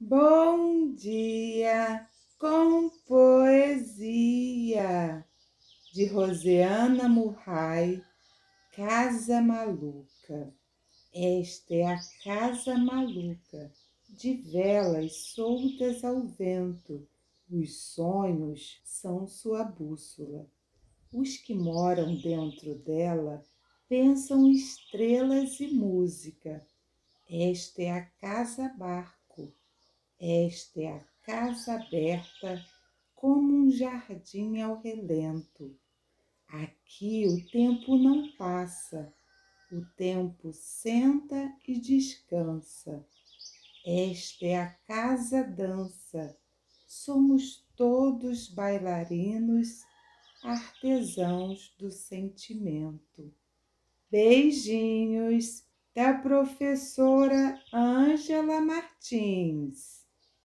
Bom dia com poesia de Rosiana Murray, Casa Maluca. Esta é a casa maluca, de velas soltas ao vento. Os sonhos são sua bússola. Os que moram dentro dela pensam estrelas e música. Esta é a casa barco esta é a casa aberta como um jardim ao relento. Aqui o tempo não passa, o tempo senta e descansa. Esta é a casa dança, somos todos bailarinos, artesãos do sentimento. Beijinhos da professora Ângela Martins.